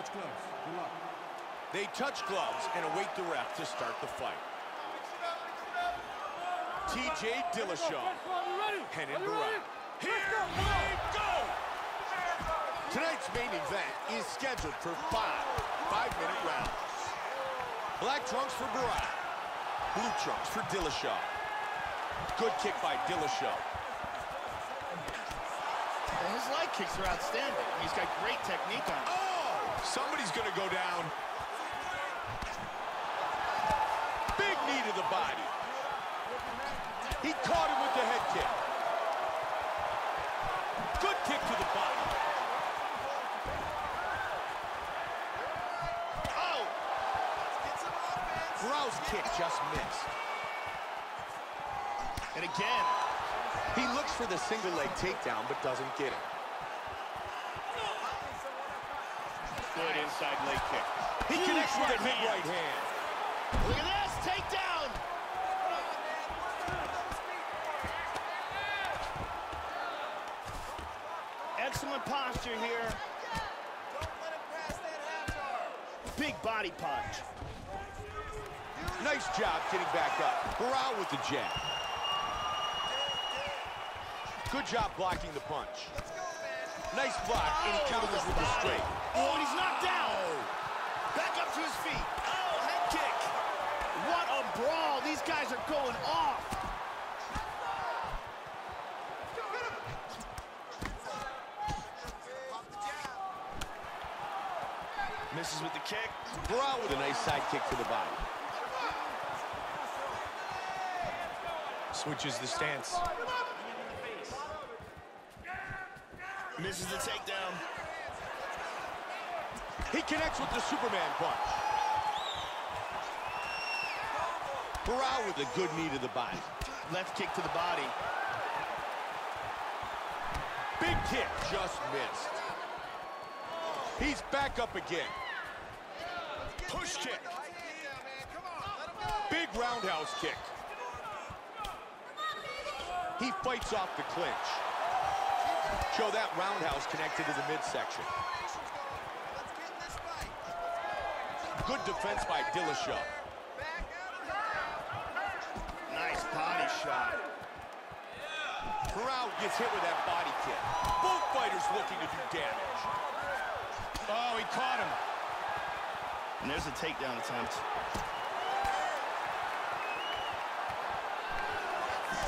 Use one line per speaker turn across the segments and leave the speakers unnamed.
Touch gloves. Good luck.
They touch gloves and await the ref to start the fight. TJ Dillashaw. Renan Barao. Here we go! Tonight's main event is scheduled for five five-minute rounds. Black trunks for Barao. Blue trunks for Dillashaw. Good kick by Dillashaw.
His leg kicks are outstanding. He's got great technique on it.
Oh! Somebody's gonna go down. Big knee to the body. He caught him with the head kick. Good kick to the body.
Oh!
Barao's kick just missed.
And again.
He looks for the single leg takedown, but doesn't get it.
Good inside leg kick.
He connects with a big
hand.
right hand.
Look at this, takedown! Excellent posture here. Big body punch.
Nice job getting back up. Barao with the jab. Good job blocking the punch. Nice block, and he counters with the straight.
Oh, and he's knocked down. Back up to his feet. Oh, head kick. What a brawl. These guys are going off. Misses with the kick.
Barao with a nice side kick to the body.
Switches the stance.
Misses the takedown.
He connects with the Superman punch. Barao with a good knee to the body.
Left kick to the body.
Big kick, just missed. He's back up again.
Push kick.
Big roundhouse kick. He fights off the clinch. Show that roundhouse connected to the midsection. Good defense by Dillashaw.
Nice body shot.
Barao gets hit with that body kick. Both fighters looking to do damage.
Oh, he caught him.
And there's a takedown attempt.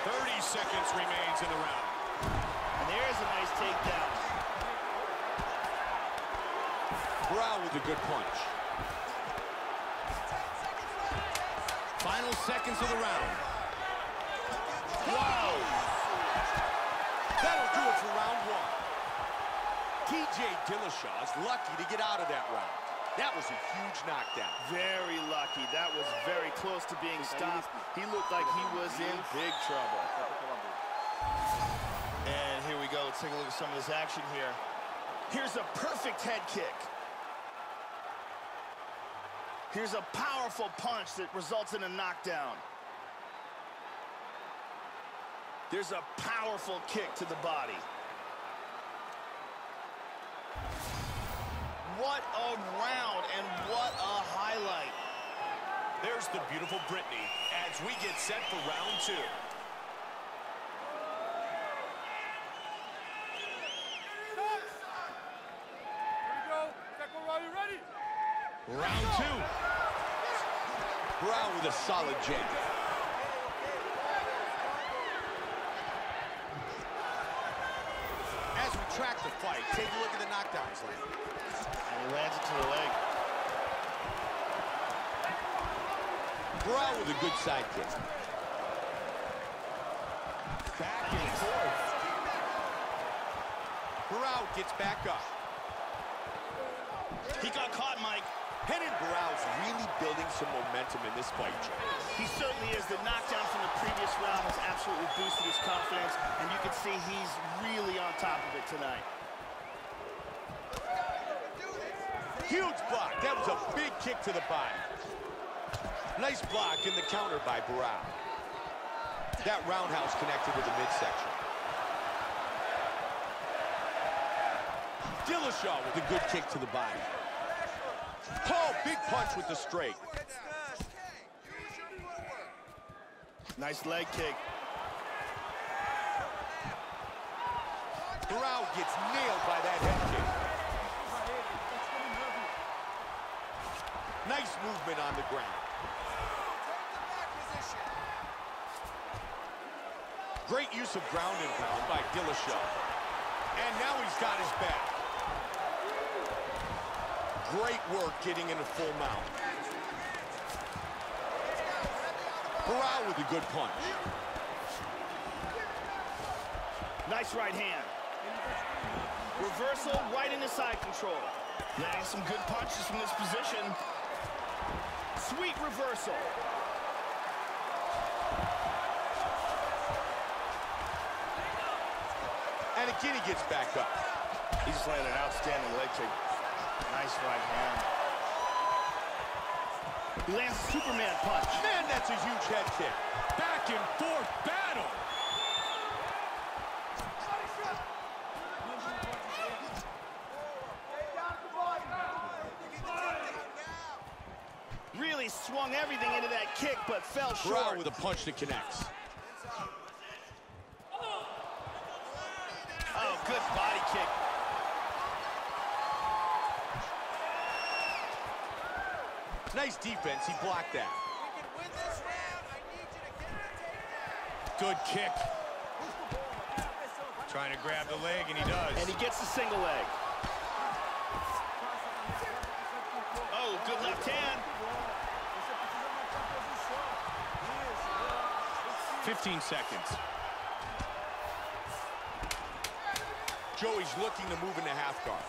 30 seconds remains in the round.
And there's a nice takedown.
Barao with a good punch. Final seconds of the round. Wow! That'll do it for round one. TJ Dillashaw is lucky to get out of that round. That was a huge knockdown.
Very lucky. That was very close to being stopped. He looked like he was in big trouble. And here we go. Let's take a look at some of this action here. Here's a perfect head kick. Here's a powerful punch that results in a knockdown. There's a powerful kick to the body. What a round and what a highlight.
There's the beautiful Brittany as we get set for round two.
Round two. Barao with a solid jab. As we track the fight, take a look at the knockdowns land.
And he lands it to the leg.
Barao with a good side kick. Back and forth. Barao gets back up.
He got caught, Mike.
Renan Barao's really building some momentum in this fight, Joe.
He certainly is. The knockdown from the previous round has absolutely boosted his confidence, and you can see he's really on top of it tonight.
Huge block. That was a big kick to the body. Nice block in the counter by Barao. That roundhouse connected with the midsection. Dillashaw with a good kick to the body. Big punch with the straight.
Nice leg kick.
Barao gets nailed by that head kick. Nice movement on the ground. Great use of ground and pound by Dillashaw. And now he's got his back. Great work getting into full mount. Barao with a good punch.
Nice right hand. Reversal right into side control. Landing some good punches from this position. Sweet reversal.
And again, he gets back up.
He's just landed an outstanding leg kick. Nice right hand. He lands a Superman punch.
Man, that's a huge head kick.
Back and forth battle.
Really swung everything into that kick, but fell short.
with a punch that connects.
Oh, good body kick.
Nice defense. He blocked that.
Good kick. Trying to grab the leg, and he does.
And he gets the single leg. Oh, good left hand.
15 seconds.
Joey's looking to move into half guard.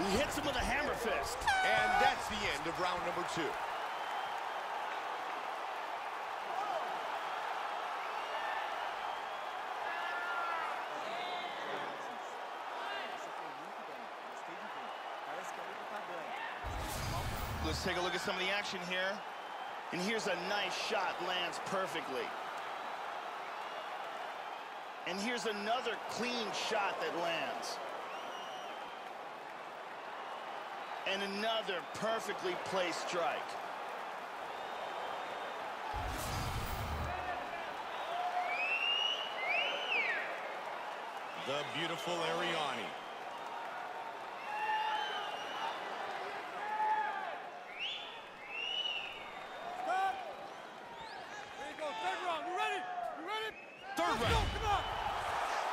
He hits him with a hammer fist.
And that's the end of round number two.
Let's take a look at some of the action here. And here's a nice shot, lands perfectly. And here's another clean shot that lands. And another perfectly placed strike.
The beautiful Arianny.
Third round.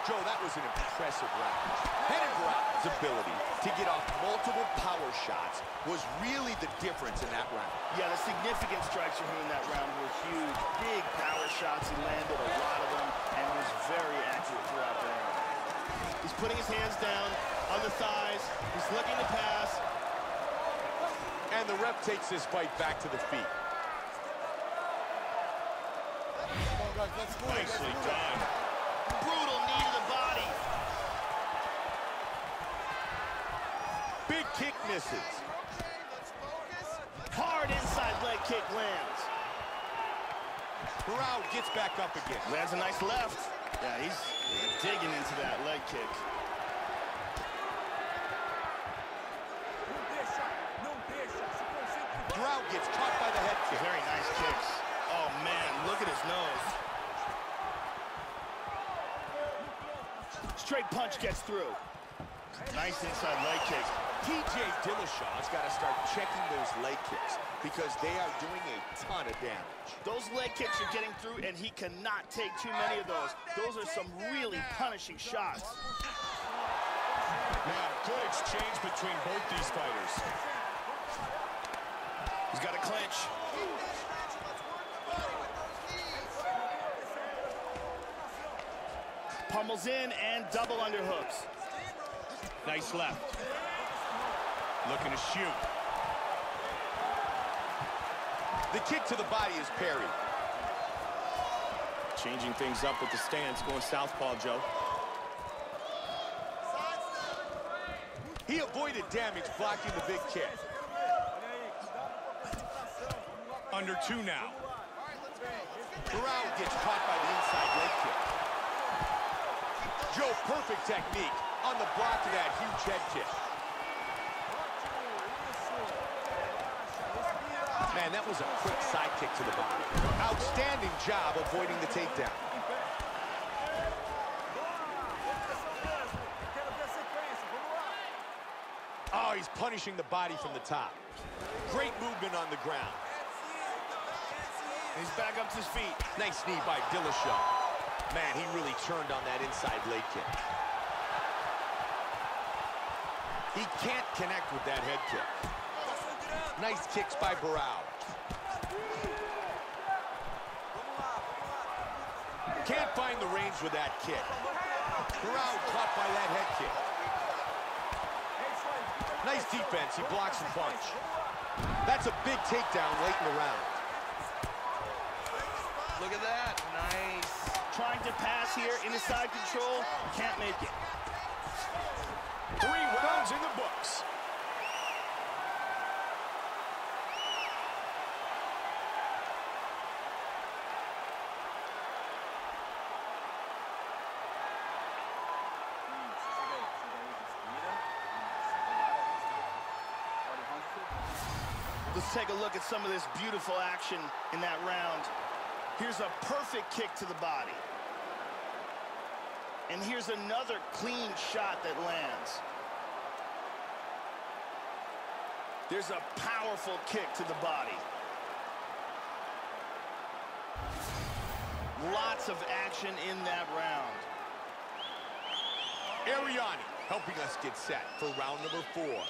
Joe, that was an impressive round. Renan Barao's ability to get off multiple power shots was really the difference in that round.
Yeah, the significant strikes for him in that round were huge. Big power shots. He landed a lot of them and was very accurate throughout the round. He's putting his hands down on the thighs. He's looking to pass.
And the ref takes this fight back to the feet.
Nicely done.
Brutal knee to the body.
Big kick misses.
Hard inside leg kick lands.
Barao gets back up again.
Lands a nice left. Yeah, he's digging into that leg kick.
Barao gets caught by the head kick.
Very nice kicks. Oh, man, look at his nose. Straight punch gets through. Nice inside leg kick.
TJ Dillashaw's got to start checking those leg kicks because they are doing a ton of damage.
Those leg kicks are getting through, and he cannot take too many of those. Those are some really punishing shots.
Now, good exchange between both these fighters.
He's got a clinch. Pummels in and double underhooks.
Nice left. Looking to shoot.
The kick to the body is parried.
Changing things up with the stance, going southpaw, Joe.
He avoided damage blocking the big kick.
Under two now.
Barao gets caught by the inside leg kick. Joe, perfect technique on the block of that huge head kick. Man, that was a quick side kick to the body. Outstanding job avoiding the takedown. Oh, he's punishing the body from the top. Great movement on the ground.
He's back up to his feet.
Nice knee by Dillashaw. Man, he really turned on that inside leg kick. He can't connect with that head kick. Nice kicks by Barao. Can't find the range with that kick. Barao caught by that head kick. Nice defense. He blocks the punch. That's a big takedown late in the round.
Look at that. Nice. Trying to pass here in the side control. Can't make it.
Three rounds in the books.
Let's take a look at some of this beautiful action in that round. Here's a perfect kick to the body. And here's another clean shot that lands. There's a powerful kick to the body. Lots of action in that round.
Arianny helping us get set for round number four.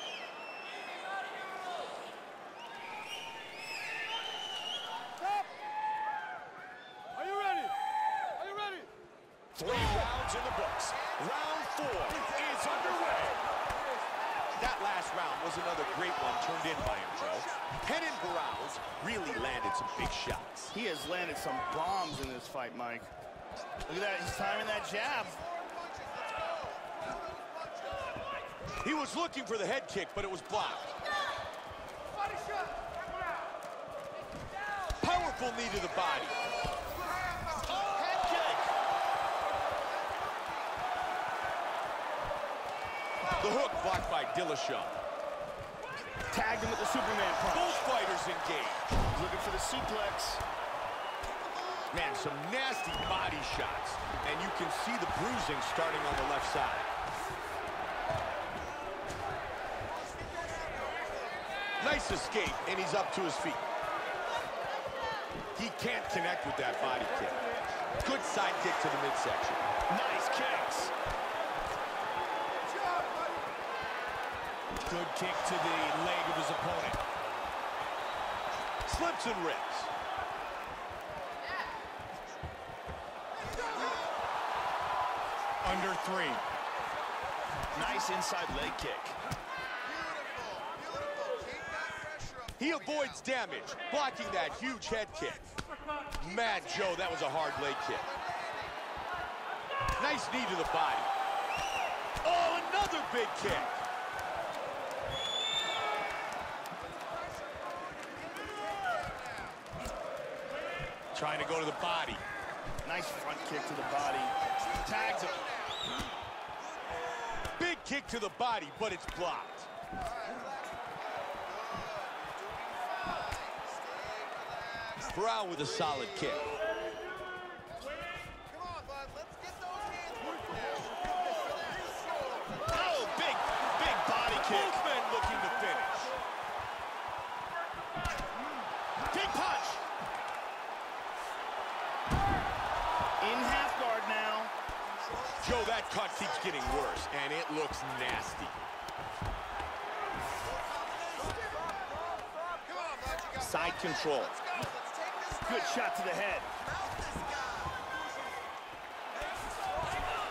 Are you ready? Are you ready?
Three rounds in the books. Round four is underway.
That last round was another great one turned in by him, Joe. Barao's really landed some big shots.
He has landed some bombs in this fight, Mike. Look at that, he's timing that jab.
He was looking for the head kick, but it was blocked. Powerful knee to the body.
Head kick.
The hook blocked by Dillashaw.
Tagged him with the Superman punch.
Both fighters engaged.
Looking for the suplex.
Man, some nasty body shots. And you can see the bruising starting on the left side. Nice escape, and he's up to his feet. He can't connect with that body kick. Good side kick to the midsection.
Nice kicks.
Good kick to the leg of his opponent.
Slips and rips.
Under three.
Nice inside leg kick.
He avoids damage, blocking that huge head kick. Man, Joe, that was a hard leg kick. Nice knee to the body. Oh, another big kick. Trying to go to the body.
Nice front kick to the body. Tags him.
Big kick to the body, but it's blocked. Barao with a solid kick.
Oh, big, big body kick.
Both men looking to finish.
Big punch. In half guard now.
Joe, that cut keeps getting worse, and it looks nasty. Side control.
Good shot to the head.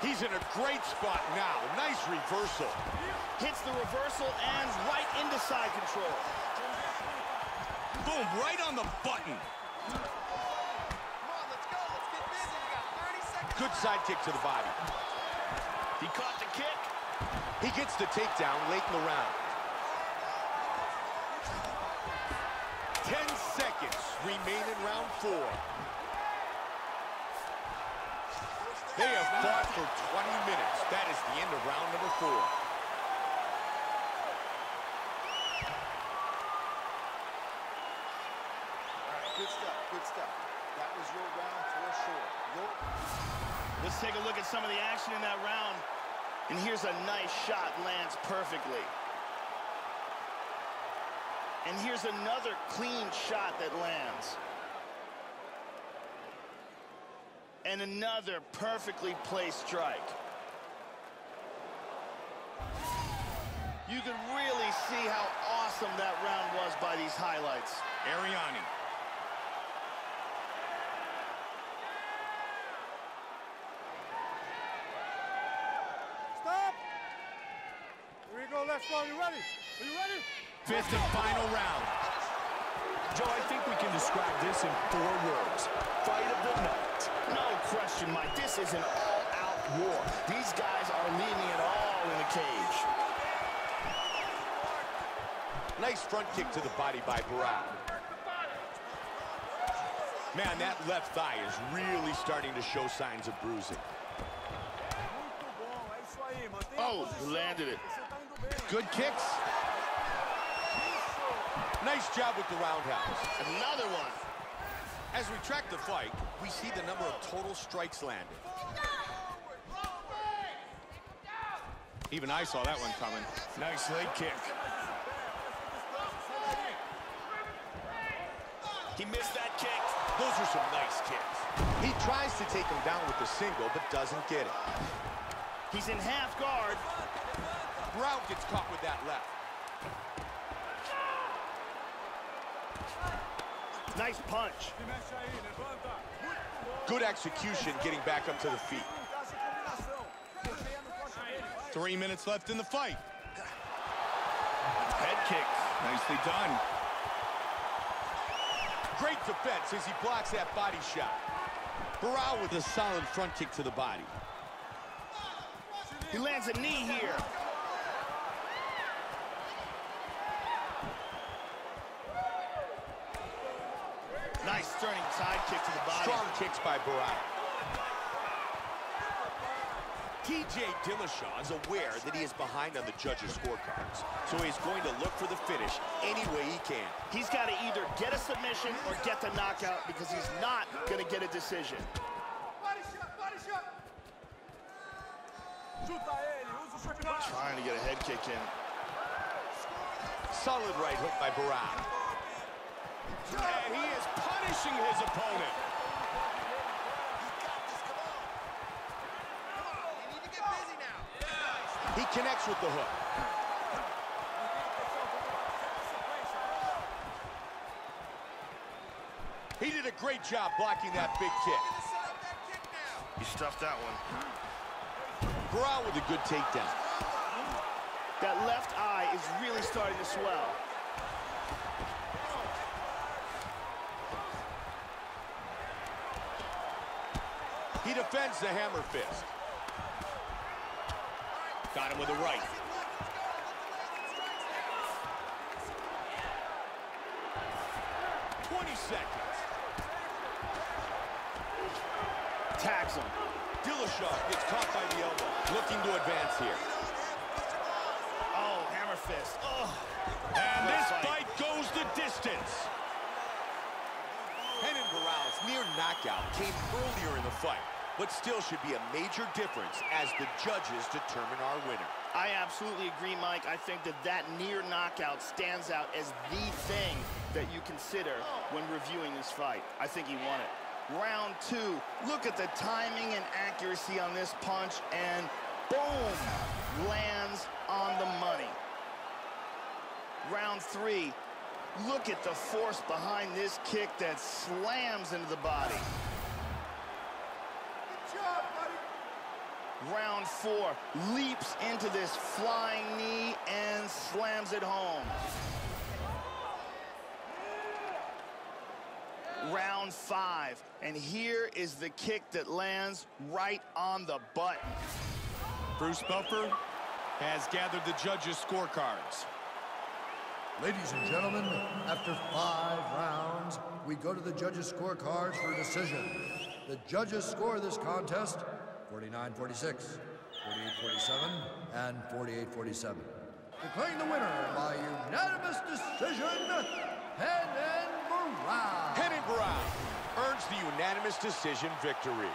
He's in a great spot now. Nice reversal.
Hits the reversal and right into side control.
Boom, right on the button. Good side kick to the body.
He caught the kick.
He gets the takedown late in the round. 10 seconds remain in round four. They have fought for 20 minutes. That is the end of round number four.
Good stuff, good stuff. That was your round for sure. Your...
Let's take a look at some of the action in that round. And here's a nice shot, lands perfectly. And here's another clean shot that lands. And another perfectly placed strike. You can really see how awesome that round was by these highlights.
Arianny. Here we go, last one. You ready? Are you ready?
Fifth and final round. Joe, I think we can describe this in four words. Fight of the night.
No question, Mike. This is an all-out war. These guys are leaving it all in the cage.
Nice front kick to the body by Barao. Man, that left thigh is really starting to show signs of bruising.
Muito bom, é isso aí. Mantenha
Oh,
a
landed it.
Good kicks. Nice job with the roundhouse.
Another one.
As we track the fight, we see the number of total strikes landed.
Even I saw that one coming. Nice leg kick.
He missed that kick.
Those are some nice kicks. He tries to take him down with the single, but doesn't get it.
He's in half guard.
Barao gets caught with that left.
Nice punch.
Se mexe aí, levanta. Muito bom.
Good execution getting back up to the feet.
Dá essa combinação. Mantenha no costa dele. Vai.
Three minutes left in the fight.
Head kick.
Nicely done.
Great defense as he blocks that body shot. Barao with a solid front kick to the body.
He lands a knee here. Nice turning side kick to the body.
Strong kicks by Barao. TJ Dillashaw is aware that he is behind on the judges' scorecards, so he's going to look for the finish any way he can.
He's got to either get a submission or get the knockout because he's not going to get a decision.
Body shot, body shot. Chuta ele, usa o chute baixo.
Trying to get a head kick in.
Solid right hook by Barao.
And he is punishing his opponent.
He connects with the hook. He did a great job blocking that big kick.
He stuffed that one.
Barao with a good takedown.
That left eye is really starting to swell.
Defends the hammer fist.
Got him with a right.
Twenty seconds.
Tags him.
Dillashaw gets caught by the elbow, looking to advance here.
Oh, hammer fist. Oh.
And
Good
this
fight.
fight goes the distance.
Renan Barao's near knockout came earlier in the fight, but still should be a major difference as the judges determine our winner.
I absolutely agree, Mike. I think that that near knockout stands out as the thing that you consider when reviewing this fight. I think he won it. Round two, look at the timing and accuracy on this punch, and boom, lands on the money. Round three, look at the force behind this kick that slams into the body.
Good job, buddy.
Round four, leaps into this flying knee and slams it home. Round five, and here is the kick that lands right on the button.
Bruce Buffer has gathered the judges' scorecards.
Ladies and gentlemen, after five rounds, we go to the judges' scorecards for a decision. The judges score this contest 49 46, 48 47, and 48 47. Declaring the winner by unanimous decision, Renan Barao.
Renan Barao unanimous decision victory.